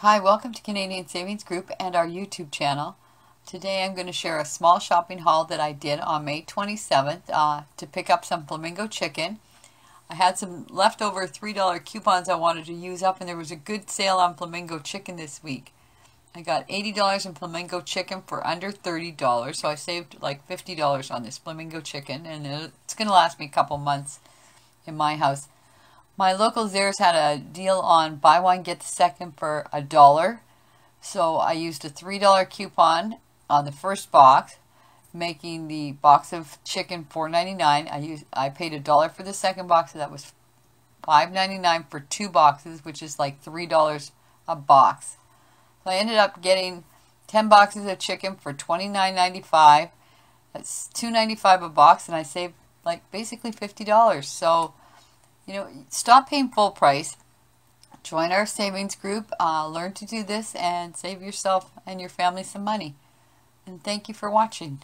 Hi, welcome to Canadian Savings Group and our YouTube channel. Today I'm going to share a small shopping haul that I did on May 27th uh, to pick up some flamingo chicken. I had some leftover $3 coupons I wanted to use up and there was a good sale on flamingo chicken this week. I got $80 in flamingo chicken for under $30 so I saved like $50 on this flamingo chicken and it's going to last me a couple months in my house. My local Zehrs had a deal on buy one get the second for a dollar. So I used a $3 coupon on the first box, making the box of chicken $4.99. I used I paid a dollar for the second box, so that was $5.99 for two boxes, which is like $3 a box. So I ended up getting 10 boxes of chicken for $29.95. That's $2.95 a box, and I saved like basically $50. So you know, stop paying full price. Join our savings group. Uh, learn to do this and save yourself and your family some money. And thank you for watching.